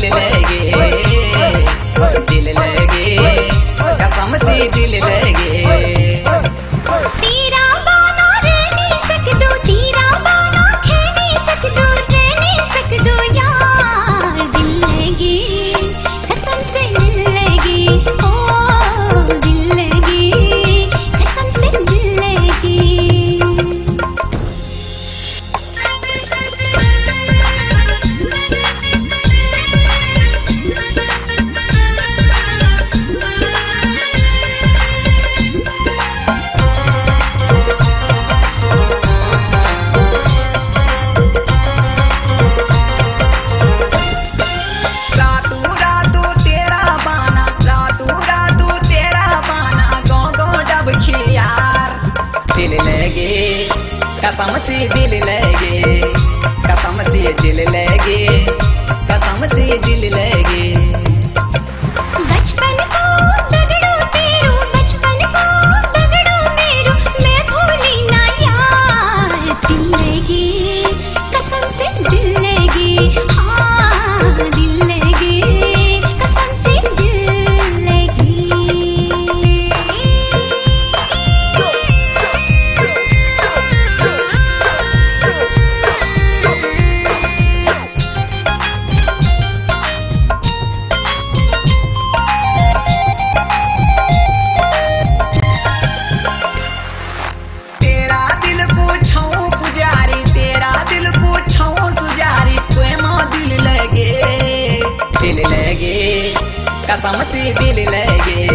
दिल लगे दिल लगे कसम से दिल लगे कसम से दिल लगे। पमती दिल लगे।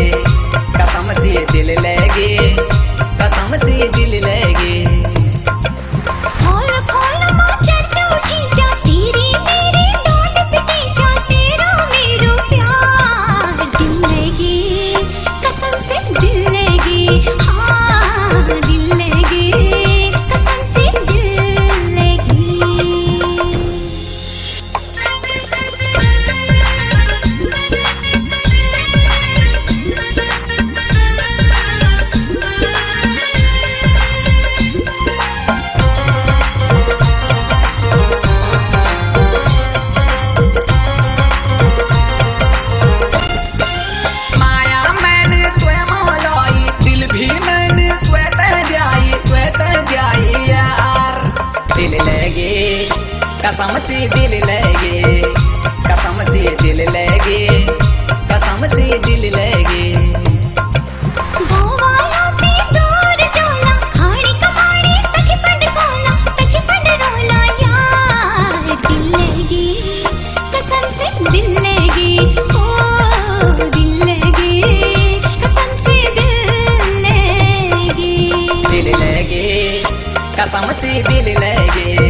समझी दिल लगे